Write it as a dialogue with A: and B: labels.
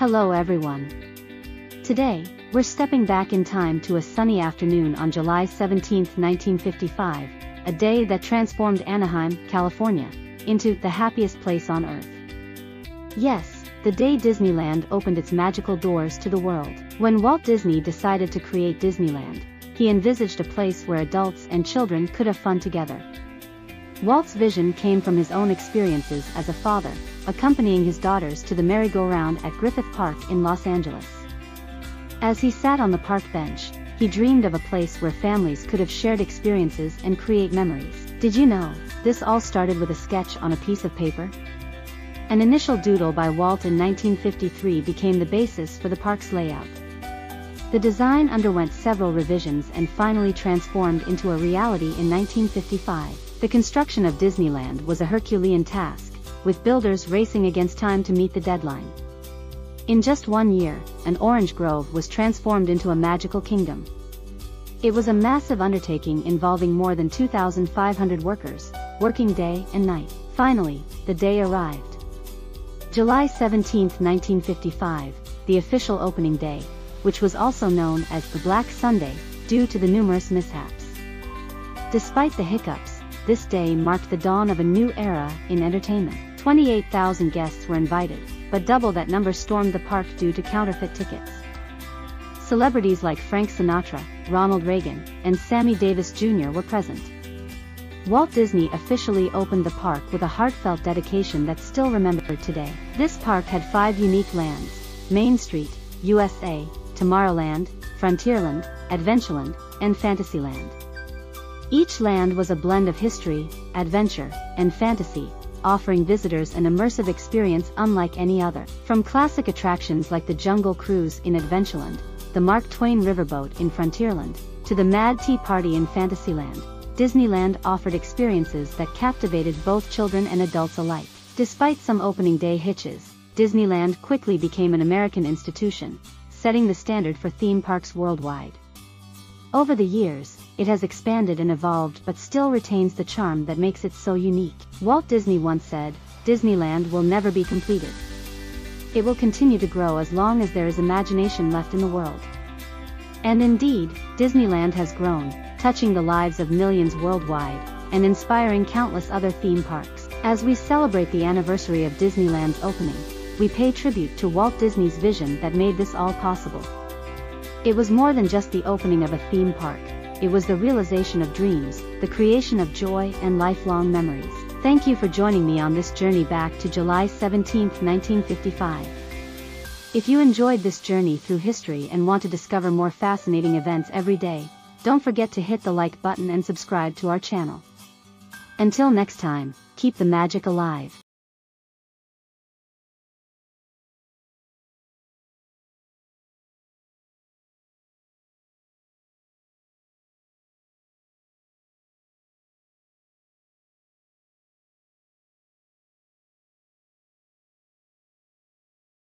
A: Hello everyone. Today, we're stepping back in time to a sunny afternoon on July 17, 1955, a day that transformed Anaheim, California, into the happiest place on earth. Yes, the day Disneyland opened its magical doors to the world. When Walt Disney decided to create Disneyland, he envisaged a place where adults and children could have fun together. Walt's vision came from his own experiences as a father, accompanying his daughters to the merry-go-round at Griffith Park in Los Angeles. As he sat on the park bench, he dreamed of a place where families could have shared experiences and create memories. Did you know, this all started with a sketch on a piece of paper? An initial doodle by Walt in 1953 became the basis for the park's layout. The design underwent several revisions and finally transformed into a reality in 1955. The construction of Disneyland was a Herculean task, with builders racing against time to meet the deadline. In just one year, an orange grove was transformed into a magical kingdom. It was a massive undertaking involving more than 2,500 workers, working day and night. Finally, the day arrived. July 17, 1955, the official opening day, which was also known as the Black Sunday, due to the numerous mishaps. Despite the hiccups, this day marked the dawn of a new era in entertainment. 28,000 guests were invited, but double that number stormed the park due to counterfeit tickets. Celebrities like Frank Sinatra, Ronald Reagan, and Sammy Davis Jr. were present. Walt Disney officially opened the park with a heartfelt dedication that's still remembered today. This park had five unique lands, Main Street, USA, Tomorrowland, Frontierland, Adventureland, and Fantasyland. Each land was a blend of history, adventure, and fantasy, offering visitors an immersive experience unlike any other. From classic attractions like the Jungle Cruise in Adventureland, the Mark Twain Riverboat in Frontierland, to the Mad Tea Party in Fantasyland, Disneyland offered experiences that captivated both children and adults alike. Despite some opening day hitches, Disneyland quickly became an American institution, setting the standard for theme parks worldwide. Over the years, it has expanded and evolved but still retains the charm that makes it so unique. Walt Disney once said, Disneyland will never be completed. It will continue to grow as long as there is imagination left in the world. And indeed, Disneyland has grown, touching the lives of millions worldwide, and inspiring countless other theme parks. As we celebrate the anniversary of Disneyland's opening, we pay tribute to Walt Disney's vision that made this all possible. It was more than just the opening of a theme park, it was the realization of dreams, the creation of joy and lifelong memories. Thank you for joining me on this journey back to July 17, 1955. If you enjoyed this journey through history and want to discover more fascinating events every day, don't forget to hit the like button and subscribe to our channel. Until next time, keep the magic alive.